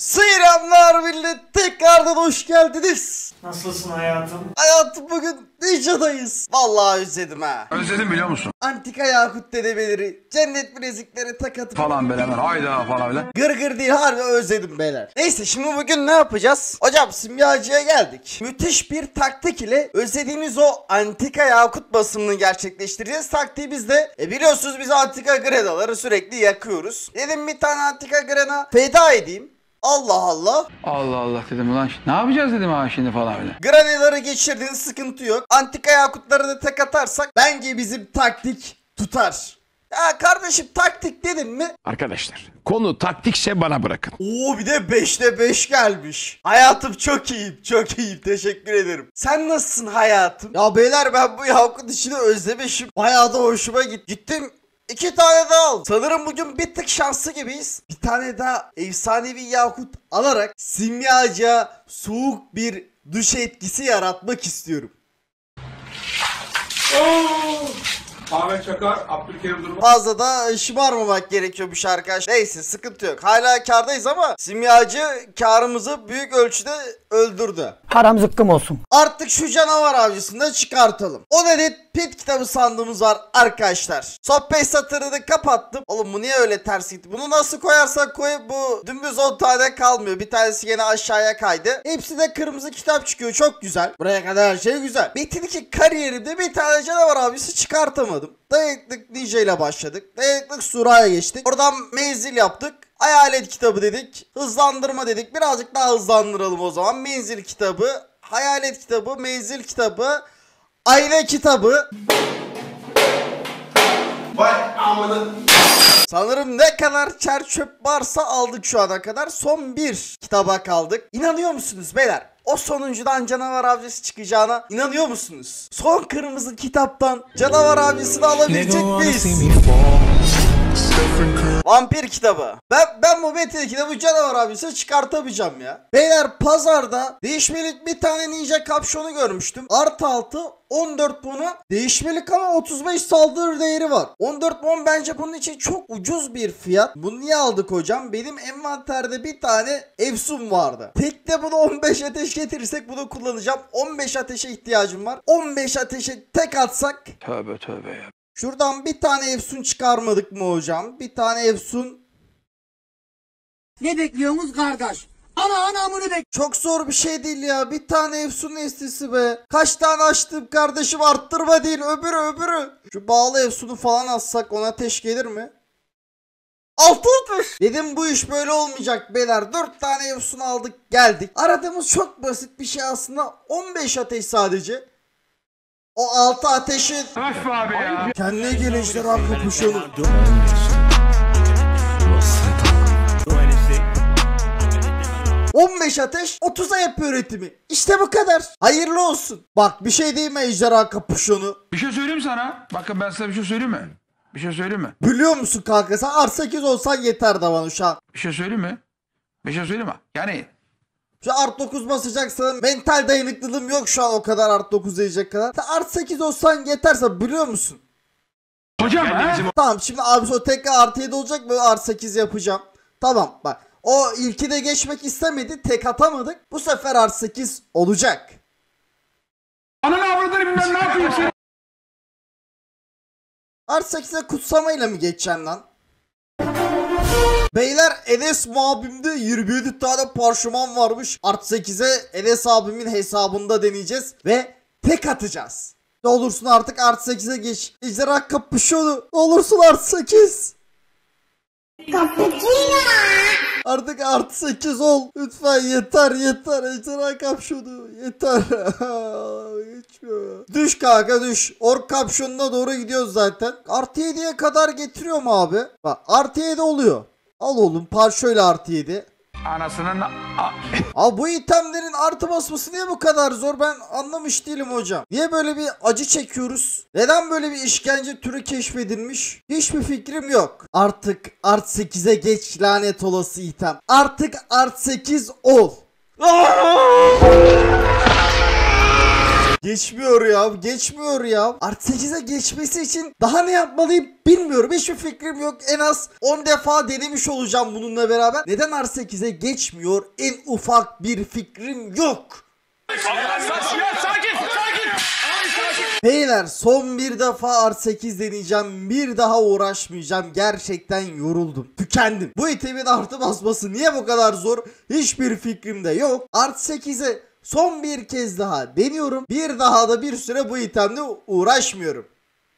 Selamlar millet tekrardan hoş geldiniz. Nasılsın hayatım? Hayatım bugün Ninja'dayız. Vallahi özledim ha. Özledim biliyor musun? Antika Yakut dedebeleri, cennet bilezikleri takatıp Falan hemen hayda falan bile. Gır gır değil harbi özledim beyler. Neyse şimdi bugün ne yapacağız? Hocam simyacıya geldik. Müthiş bir taktik ile özlediğimiz o antika yakut basımını gerçekleştireceğiz. Taktiğimiz de e biliyorsunuz biz antika grenaları sürekli yakıyoruz. Dedim bir tane antika grena feda edeyim. Allah Allah. Allah Allah dedim ulan ne yapacağız dedim ha şimdi falan öyle. Graneları geçirdiğin sıkıntı yok. Antika yakutları da tek atarsak bence bizim taktik tutar. Ya kardeşim taktik dedin mi? Arkadaşlar konu taktikse bana bırakın. Oo bir de 5'te 5 gelmiş. Hayatım çok iyiyim çok iyiyim teşekkür ederim. Sen nasılsın hayatım? Ya beyler ben bu Yakut işini özlemişim. Bayağı da hoşuma gitti. Gittim İki tane daha al. Sanırım bugün bir tık şanslı gibiyiz. Bir tane daha efsanevi yakut alarak simyacıya soğuk bir duş etkisi yaratmak istiyorum. Ahmet Çakar, Abdülkerim Durmaz. Fazla da şımarmamak gerekiyormuş arkadaş. Neyse sıkıntı yok. Hala kardayız ama simyacı karımızı büyük ölçüde öldürdü. Haram zıkkım olsun. Artık şu canavar avcısını da çıkartalım. 10 adet pet kitabı sandığımız var arkadaşlar. Sohbet satırını kapattım. Oğlum bu niye öyle ters gitti? Bunu nasıl koyarsak koy bu dümdüz 10 tane kalmıyor. Bir tanesi yine aşağıya kaydı. Hepsi de kırmızı kitap çıkıyor. Çok güzel. Buraya kadar her şey güzel. Metin 2 kariyerimde bir tane canavar avcısı çıkartamadım. Dayanıklık DJ ile başladık. Dayanıklık Sura'ya geçtik. Oradan menzil yaptık. Hayalet kitabı dedik. Hızlandırma dedik. Birazcık daha hızlandıralım o zaman. Menzil kitabı, hayalet kitabı, menzil kitabı, aile kitabı. Vay amına. Sanırım ne kadar çer çöp varsa aldık şu ana kadar. Son bir kitaba kaldık. İnanıyor musunuz beyler? O sonuncudan canavar avcısı çıkacağına inanıyor musunuz? Son kırmızı kitaptan canavar avcısını alabilecek miyiz? Vampir kitabı. Ben ben bu Metin kitabı canavar abisi çıkartamayacağım ya. Beyler pazarda değişmelik bir tane ninja kapşonu görmüştüm. Artı altı 14 bunu değişmelik ama 35 saldırı değeri var. 14 bon bence bunun için çok ucuz bir fiyat. Bunu niye aldık hocam? Benim envanterde bir tane Efsun vardı. Tekte bunu 15 ateş getirirsek bunu kullanacağım. 15 ateşe ihtiyacım var. 15 ateşe tek atsak Tövbe tövbe ya. Şuradan bir tane Efsun çıkarmadık mı hocam? Bir tane Efsun. Ne bekliyorsunuz kardeş? Ana anamını bek. Çok zor bir şey değil ya. Bir tane Efsun nesnesi be. Kaç tane açtım kardeşim arttırma değil. Öbürü öbürü. Şu bağlı Efsun'u falan atsak ona ateş gelir mi? Altı atış. Dedim bu iş böyle olmayacak beyler. 4 tane Efsun aldık geldik. Aradığımız çok basit bir şey aslında. 15 ateş sadece. O 6 ateşi Öf abi ya. kendine gelişler kapışalım. 15 ateş 30'a yapıyor üretimi. İşte bu kadar. Hayırlı olsun. Bak bir şey değil mi ejderha kapüşonu? Bir şey söyleyeyim sana. Bakın ben size bir şey söyleyeyim mi? Bir şey söyleyeyim mi? Biliyor musun kanka sen R8 olsan yeter de bana şu an. Bir şey söyleyeyim mi? Bir şey söyleyeyim mi? Yani Şu art 9 basacaksan mental dayanıklılığım yok şu an o kadar art 9 diyecek kadar. Sen art 8 olsan yeterse biliyor musun? hocam ha? Tamam şimdi abi o tekrar artı 7 olacak böyle art 8 yapacağım. Tamam bak o ilki de geçmek istemedi tek atamadık. Bu sefer art 8 olacak. Ananı avradını bilmem ne yapayım seni. Art 8'e kutsamayla mı geçeceksin lan? Beyler Enes abimde 27 tane parşömen varmış. Art 8'e Enes abimin hesabında deneyeceğiz ve tek atacağız. Ne olursun artık Art 8'e geç. Ejderha kapışonu. Ne olursun Art 8. Artık Art 8 ol. Lütfen yeter yeter. Ejderha kapşonu. Yeter. Geçmiyor. Düş kanka düş. Ork kapşonuna doğru gidiyoruz zaten. Artı 7'ye kadar getiriyor mu abi? Bak artı 7 oluyor. Al oğlum par şöyle artı 7. Anasının... Abi bu itemlerin artı basması niye bu kadar zor ben anlamış değilim hocam. Niye böyle bir acı çekiyoruz? Neden böyle bir işkence türü keşfedilmiş? Hiçbir fikrim yok. Artık art 8'e geç lanet olası item. Artık art 8 ol. Geçmiyor ya. Geçmiyor ya. Artı 8'e geçmesi için daha ne yapmalıyım bilmiyorum. Hiçbir fikrim yok. En az 10 defa denemiş olacağım bununla beraber. Neden artı 8'e geçmiyor? En ufak bir fikrim yok. Beyler son bir defa artı 8 deneyeceğim. Bir daha uğraşmayacağım. Gerçekten yoruldum. Tükendim. Bu itemin artı basması niye bu kadar zor? Hiçbir fikrim de yok. Artı 8'e son bir kez daha deniyorum. Bir daha da bir süre bu itemle uğraşmıyorum.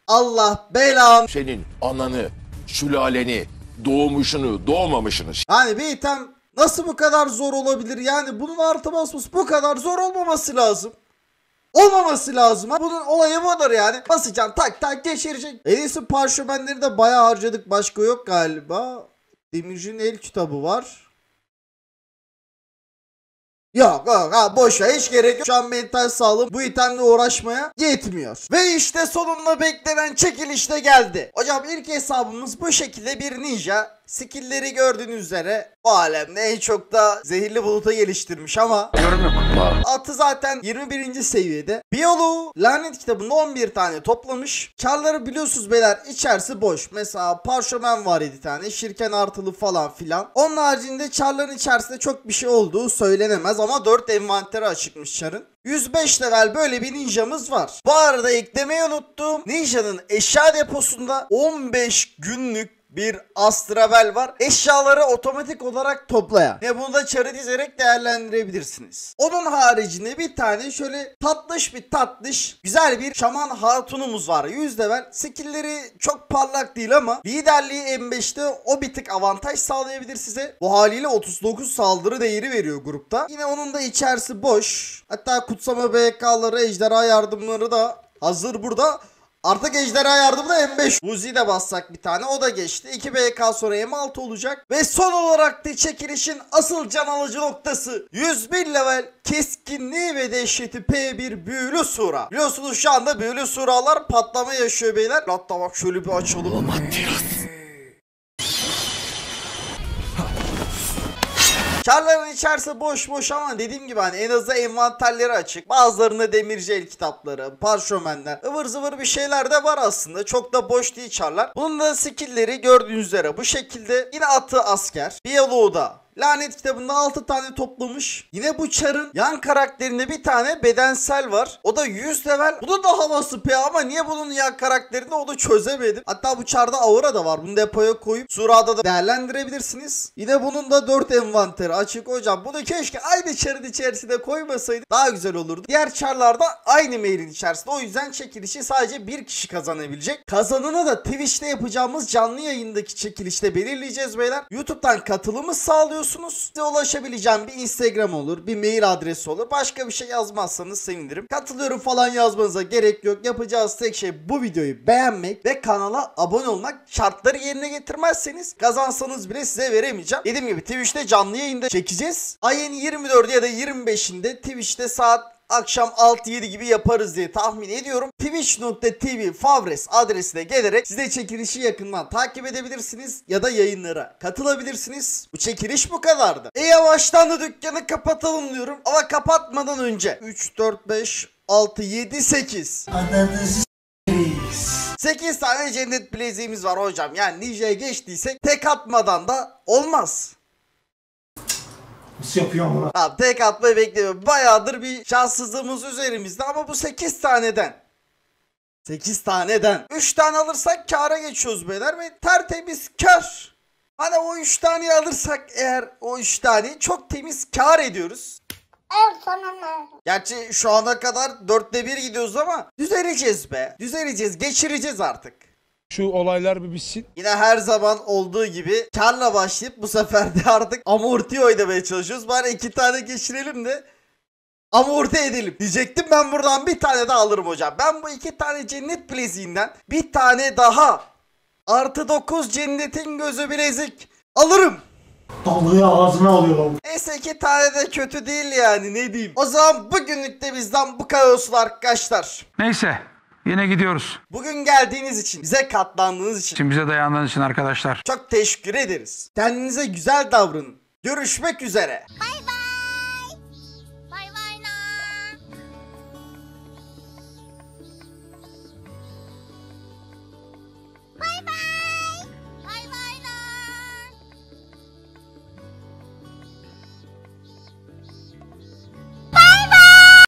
Allah belam. senin ananı, sülaleni, doğmuşunu, doğmamışını Yani bir item nasıl bu kadar zor olabilir? Yani bunun artı basması bu kadar zor olmaması lazım. Olmaması lazım. Bunun olayı budur yani. Basacaksın tak tak geçirecek. En iyisi parşömenleri de bayağı harcadık. Başka yok galiba. Demirci'nin el kitabı var. Yok yok ha boş hiç gerek yok. Şu an mental sağlığım bu itemle uğraşmaya yetmiyor. Ve işte sonunda beklenen çekiliş de geldi. Hocam ilk hesabımız bu şekilde bir ninja. Skill'leri gördüğünüz üzere bu alemde en çok da zehirli buluta geliştirmiş ama. Atı zaten 21. seviyede. Biyoloğu lanet kitabında 11 tane toplamış. Karları biliyorsunuz beyler içerisi boş. Mesela parşömen var 7 tane. Şirken artılı falan filan. Onun haricinde çarların içerisinde çok bir şey olduğu söylenemez ama 4 envanteri açıkmış çarın. 105 level böyle bir ninjamız var. Bu arada eklemeyi unuttum. Ninja'nın eşya deposunda 15 günlük bir astrabel var. Eşyaları otomatik olarak toplayan. Ve bunu da çarı dizerek değerlendirebilirsiniz. Onun haricinde bir tane şöyle tatlış bir tatlış güzel bir şaman hatunumuz var. 100 level. Skill'leri çok parlak değil ama liderliği M5'te o bir tık avantaj sağlayabilir size. Bu haliyle 39 saldırı değeri veriyor grupta. Yine onun da içerisi boş. Hatta kutsama BK'ları, ejderha yardımları da hazır burada. Artık ejderha yardımında M5 Uzi de bassak bir tane o da geçti. 2 BK sonra M6 olacak. Ve son olarak da çekilişin asıl can alıcı noktası. 101 level keskinliği ve dehşeti P1 büyülü sura. Biliyorsunuz şu anda büyülü suralar patlama yaşıyor beyler. Hatta bak şöyle bir açalım Çarların içerisi boş boş ama dediğim gibi hani en azı envanterleri açık. Bazılarında demirci el kitapları, parşömenler, ıvır zıvır bir şeyler de var aslında. Çok da boş değil çarlar. Bunun da skillleri gördüğünüz üzere bu şekilde. Yine atı asker. Biyoloğu da Lanet kitabında 6 tane toplamış. Yine bu çarın yan karakterinde bir tane bedensel var. O da 100 level. Bu da da havası pe ama niye bunun yan karakterinde onu çözemedim. Hatta bu çarda aura da var. Bunu depoya koyup surada da değerlendirebilirsiniz. Yine bunun da 4 envanteri açık hocam. Bunu keşke aynı çarın içerisine koymasaydı daha güzel olurdu. Diğer çarlarda aynı mailin içerisinde. O yüzden çekilişi sadece bir kişi kazanabilecek. Kazanını da Twitch'te yapacağımız canlı yayındaki çekilişte belirleyeceğiz beyler. YouTube'dan katılımı sağlıyorsunuz. Size ulaşabileceğim bir Instagram olur, bir mail adresi olur. Başka bir şey yazmazsanız sevinirim. Katılıyorum falan yazmanıza gerek yok. Yapacağız tek şey bu videoyu beğenmek ve kanala abone olmak. Şartları yerine getirmezseniz kazansanız bile size veremeyeceğim. Dediğim gibi Twitch'te canlı yayında çekeceğiz. Ayın 24'ü ya da 25'inde Twitch'te saat akşam 6-7 gibi yaparız diye tahmin ediyorum. Twitch.tv Favres adresine gelerek size çekilişi yakından takip edebilirsiniz ya da yayınlara katılabilirsiniz. Bu çekiliş bu kadardı. E yavaştan da dükkanı kapatalım diyorum ama kapatmadan önce 3, 4, 5, 6, 7, 8. 8 tane cennet bileziğimiz var hocam. Yani Ninja'ya geçtiysek tek atmadan da olmaz. Nasıl yapıyor bunu? Tamam tek atmayı beklemiyorum. Bayağıdır bir şanssızlığımız üzerimizde ama bu 8 taneden. 8 taneden. 3 tane alırsak kâra geçiyoruz beyler ve tertemiz kar. Hani o 3 taneyi alırsak eğer o 3 taneyi çok temiz kar ediyoruz. Gerçi şu ana kadar 4'te 1 gidiyoruz ama düzeleceğiz be. Düzeleceğiz, geçireceğiz artık. Şu olaylar bir bitsin. Yine her zaman olduğu gibi karla başlayıp bu sefer de artık amorti oynamaya çalışıyoruz. Bari iki tane geçirelim de amorti edelim. Diyecektim ben buradan bir tane daha alırım hocam. Ben bu iki tane cennet bileziğinden bir tane daha artı 9 cennetin gözü bilezik alırım. Dalıyı ağzına alıyor lan. Neyse iki tane de kötü değil yani ne diyeyim. O zaman bugünlük de bizden bu kadar olsun arkadaşlar. Neyse. Yine gidiyoruz. Bugün geldiğiniz için, bize katlandığınız için Şimdi bize dayandığınız için arkadaşlar. çok teşekkür ederiz. Kendinize güzel davranın. Görüşmek üzere. Bay